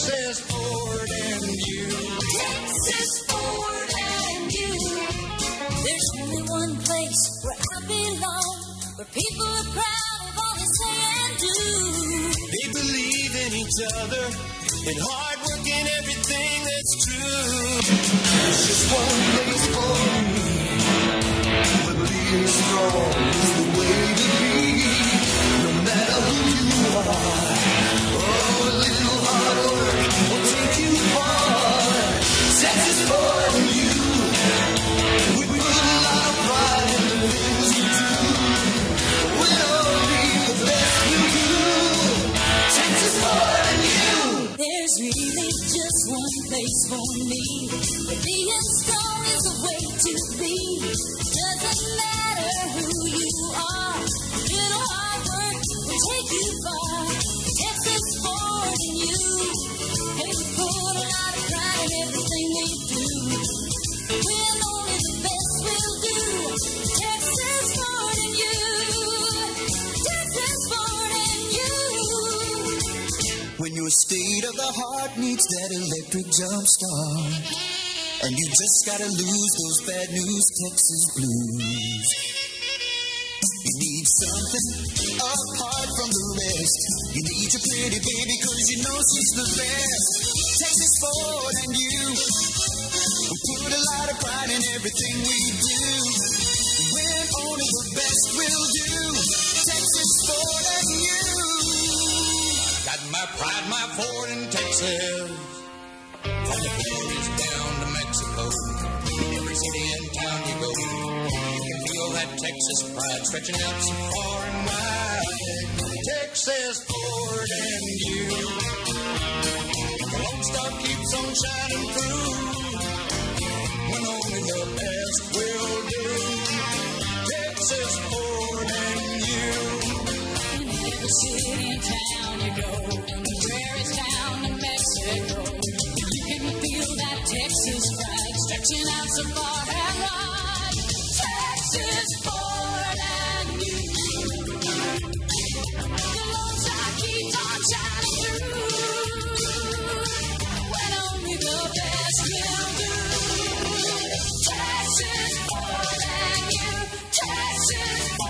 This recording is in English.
Texas Ford and you. Texas Ford and you. There's only one place where I belong, where people are proud of all they say and do. They believe in each other and hard work and everything that's true. There's just one. Really just one place for me. Being strong is the way to be. Doesn't matter who you are. Little hard When your state of the heart needs that electric jump start, and you just gotta lose those bad news Texas blues. You need something apart from the rest. You need your pretty baby cause you know she's the best. Texas Ford and you. We put a lot of pride in everything we do. We're only the best we'll do. Texas Ford and you. Got my pride, my Ford in Texas. From the prairies down to Mexico. Every city and town you go, you can feel that Texas pride stretching out so far and wide. Texas Ford and you. The Lone Star keeps on shining through. When only the best city, town you from the prairies down to Mexico. You can feel that Texas pride stretching out so far and wide. Texas. The Lone Star keeps on shining. When only the best will do. Texas. Texas